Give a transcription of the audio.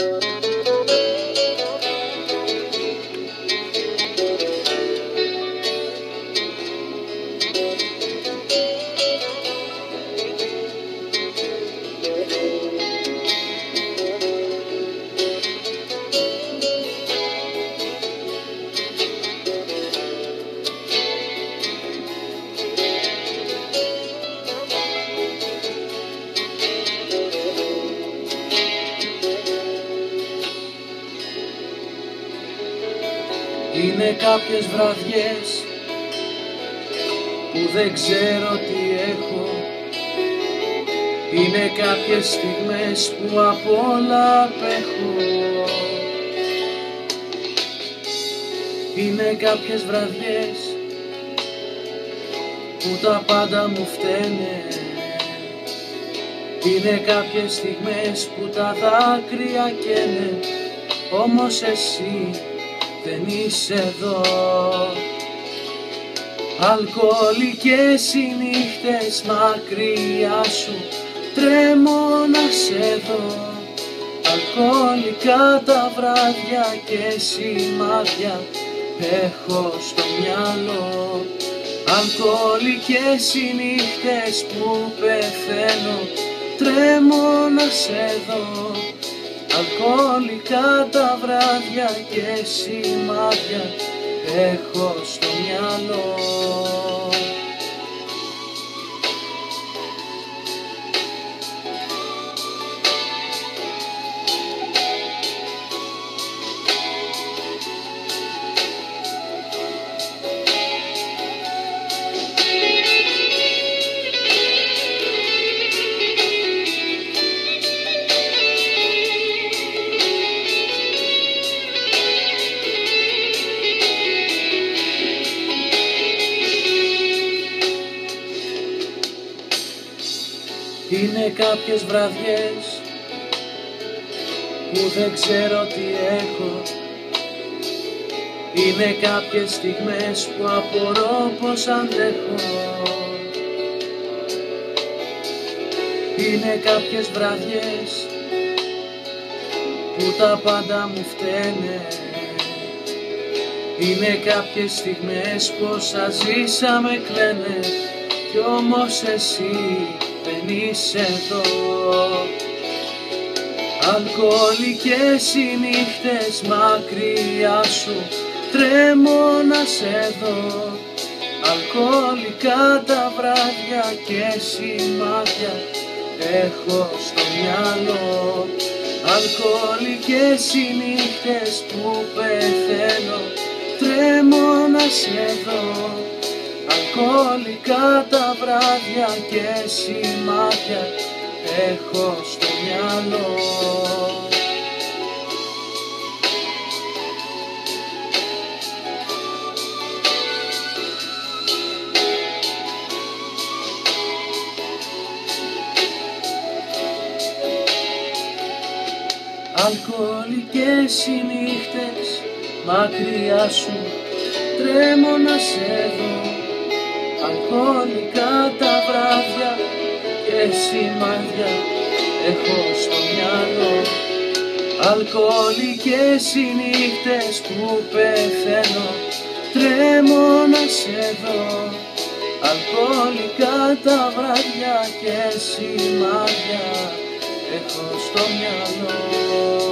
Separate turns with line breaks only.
Música Είναι κάποιες βραδιές που δεν ξέρω τι έχω. Είναι κάποιες στιγμές που απ' όλα απέχω. Είναι κάποιες βραδιές που τα πάντα μου φταίνε. Είναι κάποιες στιγμές που τα δάκρυα καίνε. Όμως εσύ δεν είσαι εδώ. Αλκοολικές οι νύχτες μακριά σου Τρέμω να σε δω. Αλκοολικά τα βράδια και σημάδια Έχω στο μυαλό. Αλκοολικές οι νύχτες που πεθαίνω Τρέμω να σε δω Αλκοολικά τα βράδια και σημάδια έχω στο μυαλό Είναι κάποιες βραδιές που δεν ξέρω τι έχω. Είναι κάποιες στιγμές που απορώ πως αντέχω. Είναι κάποιες βραδιές που τα πάντα μου φταίνε. Είναι κάποιες στιγμές πως ζήσαμε κλαίνε. Κι όμως εσύ δεν είσαι εδώ Αλκοολικές οι νύχτες μακριά σου Τρέμω να σε δω. Αλκοολικά τα βράδια και σημάδια Έχω στο μυαλό. Αλκοολικές οι νύχτες που πεθαίνω Τρέμω να σε δω Αλκοολικά τα βράδια και σημάδια έχω στο μυαλό. Αλκοολικές οι νύχτες μακριά σου τρέμω να σε δω Αλκοολικά τα βράδια και σημάδια έχω στο μυαλό. Αλκοολικές οι νύχτες που πεθαίνω τρέμω να σε δω. Αλκοολικά τα βράδια και σημάδια έχω στο μυαλό